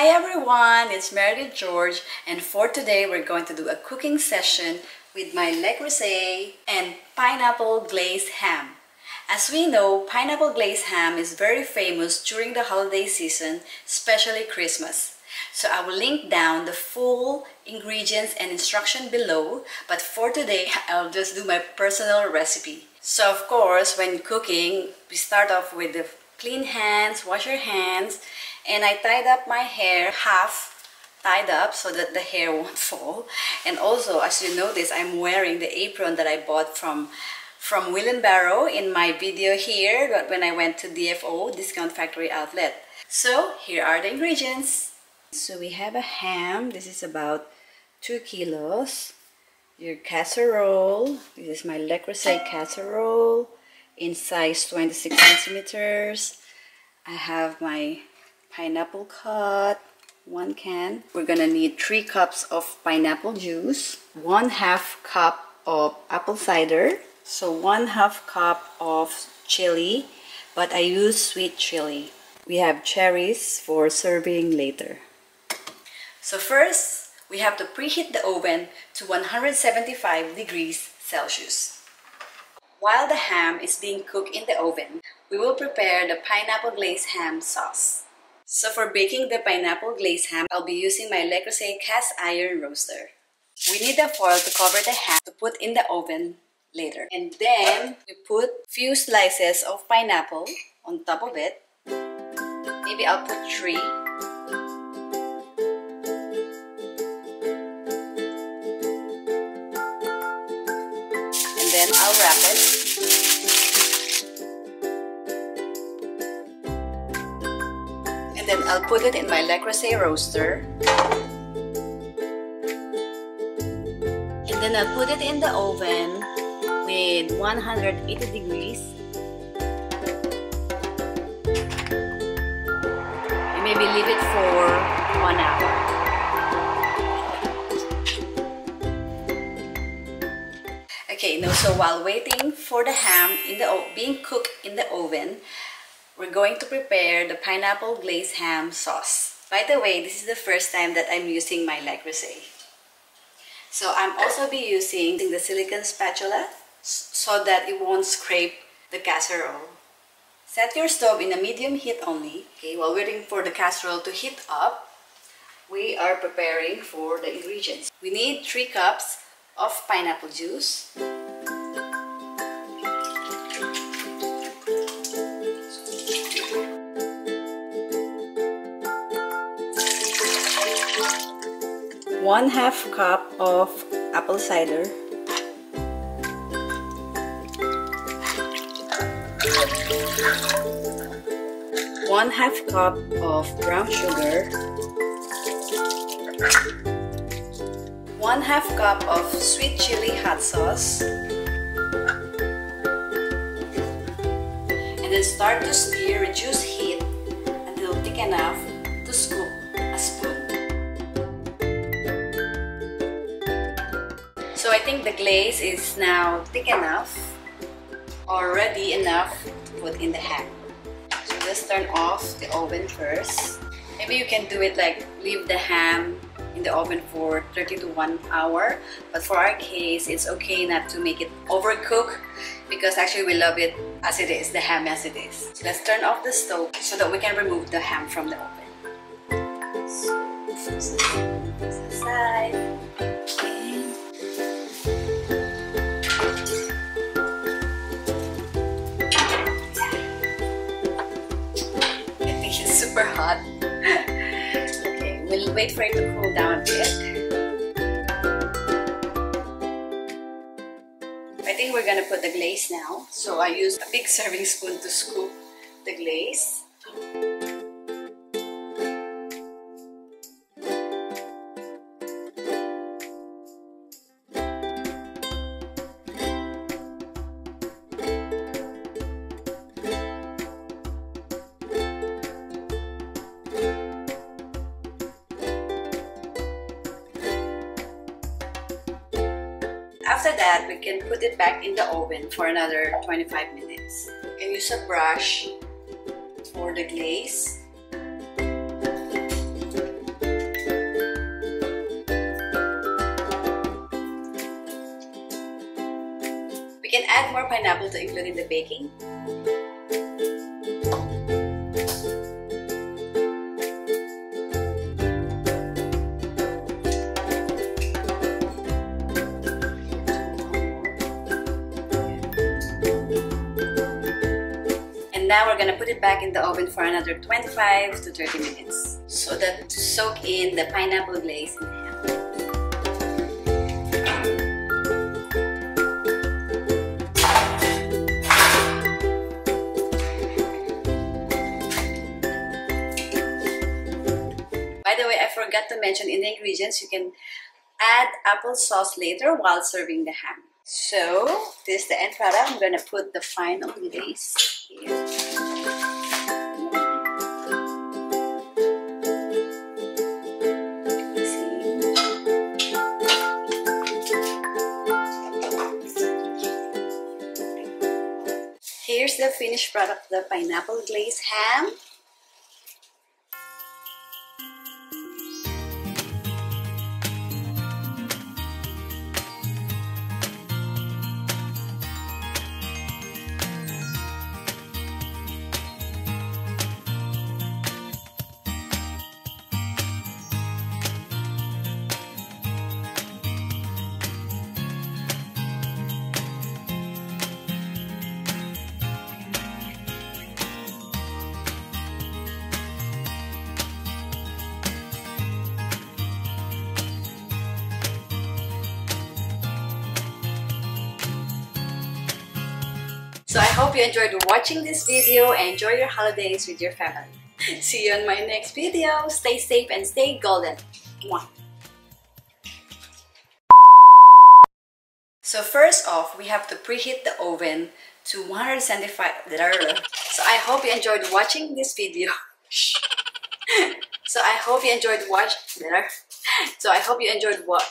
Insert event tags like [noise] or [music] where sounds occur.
Hi everyone, it's Meredith George and for today we're going to do a cooking session with my Le Creuset and pineapple glazed ham. As we know, pineapple glazed ham is very famous during the holiday season, especially Christmas. So I will link down the full ingredients and instruction below, but for today [laughs] I'll just do my personal recipe. So of course, when cooking, we start off with the clean hands, wash your hands, and I tied up my hair half tied up so that the hair [laughs] won't fall. And also, as you notice, I'm wearing the apron that I bought from from Wheel and Barrow in my video here but when I went to DFO, Discount Factory Outlet. So here are the ingredients. So we have a ham. This is about 2 kilos. Your casserole. This is my Le Creuset casserole in size 26 centimeters. I have my pineapple cut, one can. We're gonna need three cups of pineapple juice, one half cup of apple cider, so one half cup of chili, but I use sweet chili. We have cherries for serving later. So first, we have to preheat the oven to 175 degrees Celsius. While the ham is being cooked in the oven, we will prepare the pineapple glazed ham sauce. So for baking the pineapple glazed ham, I'll be using my Le Creuset cast iron roaster. We need the foil to cover the ham to put in the oven later. And then we put few slices of pineapple on top of it. Maybe I'll put three. And then I'll wrap it then I'll put it in my Le Creuset roaster. And then I'll put it in the oven with 180 degrees. And maybe leave it for one hour. Okay, now so while waiting for the ham in the being cooked in the oven, we're going to prepare the pineapple glazed ham sauce. By the way, this is the first time that I'm using my Le Creuset. So I'm also be using the silicone spatula so that it won't scrape the casserole. Set your stove in a medium heat only. Okay, while waiting for the casserole to heat up, we are preparing for the ingredients. We need 3 cups of pineapple juice, one half cup of apple cider. One half cup of brown sugar. One half cup of sweet chili hot sauce. And then start to stir reduce heat until thick enough think the glaze is now thick enough or ready enough to put in the ham. So just turn off the oven first. Maybe you can do it like leave the ham in the oven for 30 to 1 hour but for our case it's okay not to make it overcook because actually we love it as it is, the ham as it is. So let's turn off the stove so that we can remove the ham from the oven. So. Super hot. okay, we'll wait for it to cool down a bit. I think we're gonna put the glaze now. So I used a big serving spoon to scoop the glaze. After that, we can put it back in the oven for another 25 minutes. And can use a brush for the glaze. We can add more pineapple to include in the baking. Now we're gonna put it back in the oven for another 25 to 30 minutes so that to soak in the pineapple glaze in the ham. By the way, I forgot to mention in the ingredients, you can add applesauce later while serving the ham. So, this is the end product. I'm gonna put the final glaze here. Here's the finished product, the pineapple glaze ham. So I hope you enjoyed watching this video and enjoy your holidays with your family. [laughs] See you on my next video. Stay safe and stay golden. Mwah. So first off, we have to preheat the oven to 175. So I hope you enjoyed watching this video. [laughs] so I hope you enjoyed watch. [laughs] So I hope you enjoyed what?